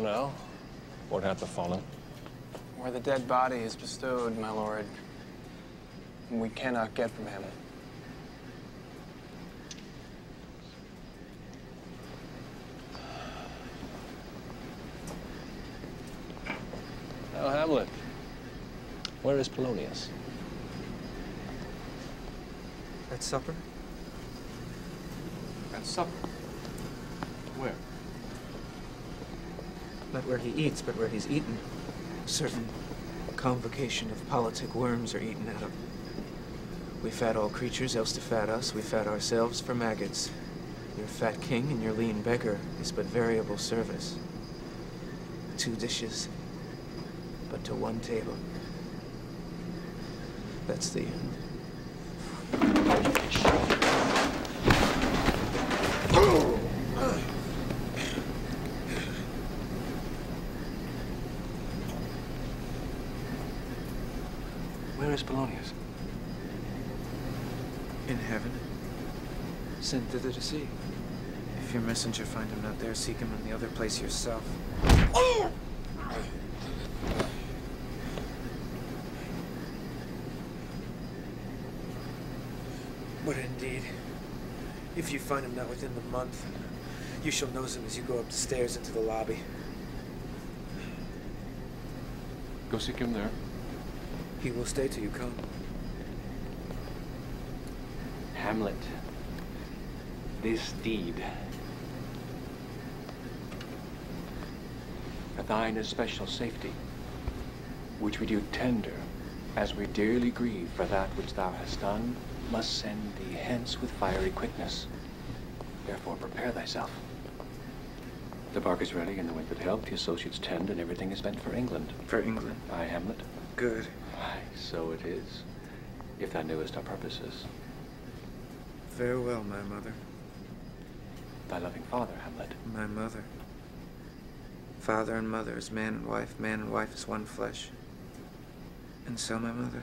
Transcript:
How now? What hath fallen? Where the dead body is bestowed, my lord, and we cannot get from him. Now, Hamlet, where is Polonius? At supper? At supper. Where? Not where he eats, but where he's eaten. Certain convocation of politic worms are eaten at him. We fat all creatures, else to fat us. We fat ourselves for maggots. Your fat king and your lean beggar is but variable service. Two dishes, but to one table. That's the end. Where is Polonius? In heaven, sent thither to see. If your messenger find him not there, seek him in the other place yourself. But indeed, if you find him not within the month, you shall nose him as you go up the stairs into the lobby. Go seek him there. He will stay till you come. Hamlet, this deed for thine especial safety, which we do tender, as we dearly grieve for that which thou hast done, must send thee hence with fiery quickness. Therefore prepare thyself. The bark is ready and the wind that helped, the associates tend, and everything is bent for England. For England. Aye, Hamlet. Good. Aye, so it is, if thou knewest our purposes. Farewell, my mother. Thy loving father, Hamlet. My mother. Father and mother is man and wife, man and wife is one flesh. And so, my mother,